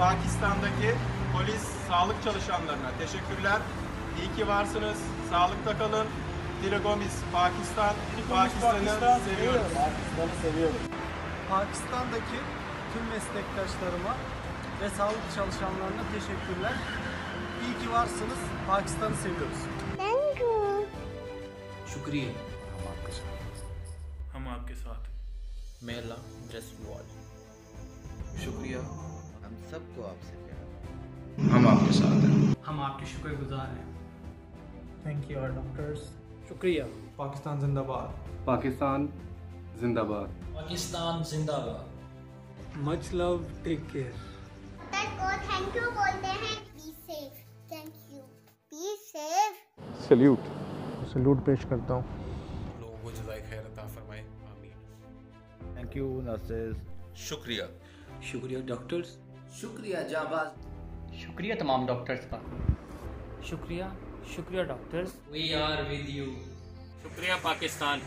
Pakistan'daki polis sağlık çalışanlarına teşekkürler. İyi ki varsınız. Sağlıkta kalın. Dilegomiz Pakistan. Pakistan'ı seviyoruz. Pakistan'ı seviyoruz. Pakistan'daki tüm meslektaşlarıma ve sağlık çalışanlarına teşekkürler. İyi ki varsınız. Pakistan'ı seviyoruz. Thank you. Şükriye. Hum aapke sath. Mela Dress Wall. Şükriye. हम सबको आपसे प्यार। हम आपके साथ हैं। हम आपके शुक्रगुजार हैं। Thank you, our doctors. शुक्रिया। Pakistan Zindabad. पाकिस्तान जिंदाबाद। पाकिस्तान जिंदाबाद। Love. Take care. तक थैंक यू बोलते हैं। Be safe thank you be safe salute salute पेश करता हूँ। लोगों को जजाय खैर अता फरमाए। आमीन। थैंक यू नर्सेज शुक्रिया। शुक्रिया डॉक्टर्स शुक्रिया जाबाज। शुक्रिया तमाम डॉक्टर्स का। शुक्रिया शुक्रिया doctors we are with you शुक्रिया पाकिस्तान।